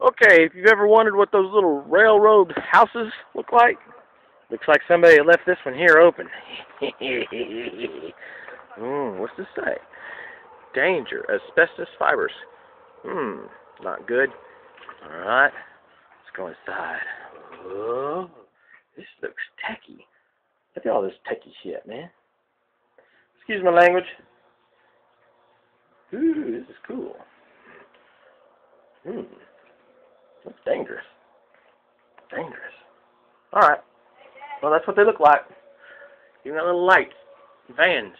Okay, if you've ever wondered what those little railroad houses look like, looks like somebody left this one here open. Hmm, what's this say? Danger, asbestos fibers. Hmm, not good. Alright, let's go inside. This looks techy. Look at all this techy shit, man. Excuse my language. Ooh, this is cool. Hmm. That's dangerous. Dangerous. Alright. Well, that's what they look like. Even got little lights. Vans.